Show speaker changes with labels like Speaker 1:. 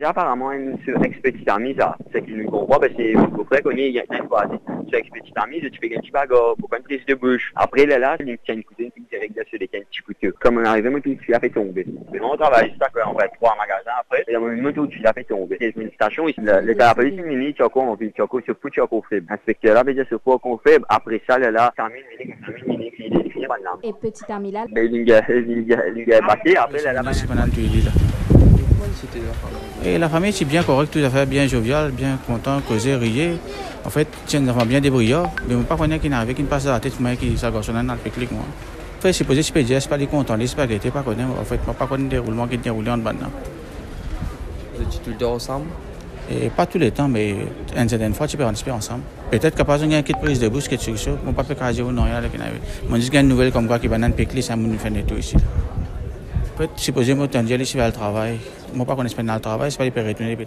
Speaker 1: Apparemment, sur ami, ça, c'est qu'il nous comprend, parce que vous pouvez connaître, il y a une fois, sur tu fais un petit bagarre, pour une prise de bouche. Après, là, là, il tient une cousine qui direct sur les petits couteaux. Comme on arrivait, moi, il a fait tomber. Mais on travaille, c'est ça qu'on va trois magasins après, et tout de suite, il a fait tomber. C'est une station, la police, mini, Choco, on fait Choco, sur fout Choco faible. Inspecteur là, sur quoi qu'on fait, après ça, là, là, 100 000 mini, 100 000 mini, il est
Speaker 2: là,
Speaker 1: Ben, il y a, il a, il y a battu, après, là, là,
Speaker 3: Je suis pendant le tuiles, là. Et la famille, c'est bien correct, tout à fait bien jovial, bien content, causé, rier. En fait, c'est un enfant bien débrouillard. Mais je ne pas connaître qui n'arrive, qui ne passe à la tête, moi, qui s'agorce dans le pique moi. En fait, c'est posé, c'est pas dire, c'est pas les contents, les spaghettis, pas connaître. En fait, je pas connaître le déroulement qui est déroulé en bas.
Speaker 4: Vous étiez tout le temps ensemble?
Speaker 3: Et pas tous les temps, mais une certaine fois, tu peux participer ensemble. Peut-être qu'à part, il y a une prise de bouche qui est sur ça. Mon papa peut dire non, il y a qu'il une nouvelle comme quoi qui va dans le ça me fait tout ici. Moi, je suis allé au travail. Moi, pas qu'on est dans le travail, c'est pas périodes.